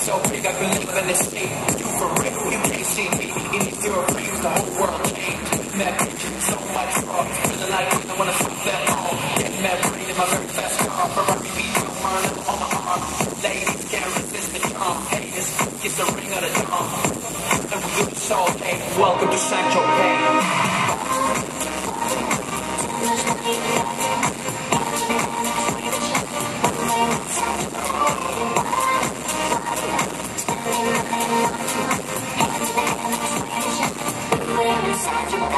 So big, I believe in this state. You for real, you can't see me. And if you're the whole world changed. Mad bitches, so much wrong. Feeling like I wanna fuck that home. Getting mad brain in my very fast car. Ferrari beat, mine on my arm. Ladies can't resist the charm. Haters, get the ring of the dawn. And we do this all day. Welcome to St. Tropez. Central.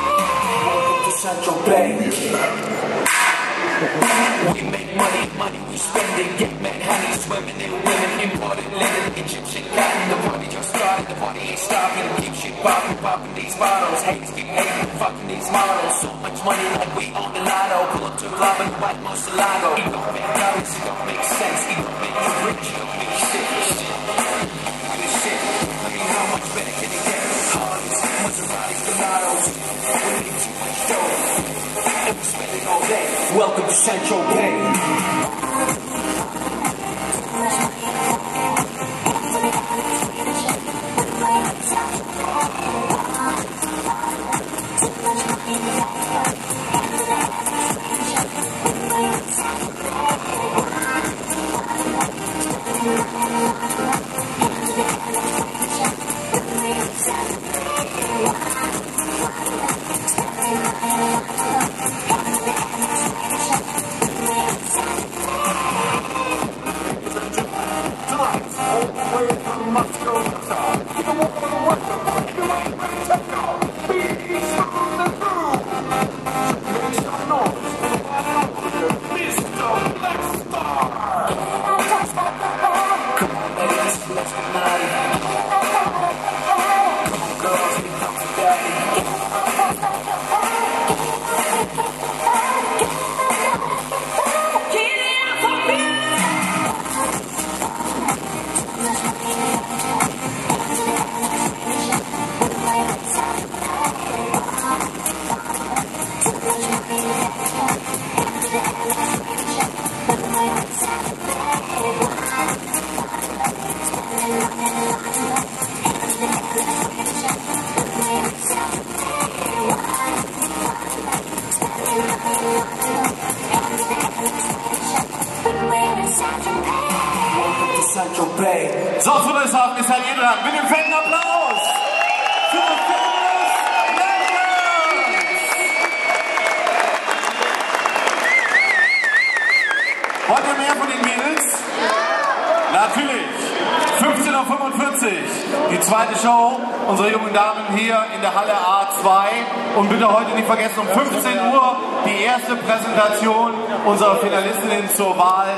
We make money, money we spend it, get mad honey, swimming in women, imported linen, Egyptian cotton. The party just started, the party ain't stopping. Keep shit popping, popping these bottles. Haters keep hating, fucking these models. So much money like we own the lotto. Pull up to and white Murciélago. It don't Welcome to St. Tropez. Welcome to Bay. So, Friedrichshafen ist halt dran. Mit dem fetten Applaus für Famous Members! Wollt ihr mehr von den Mädels? Natürlich. 15.45 Uhr. Die zweite Show unsere jungen Damen hier in der Halle A2. Und bitte heute nicht vergessen, um 15 Uhr die erste Präsentation unserer Finalistinnen zur Wahl.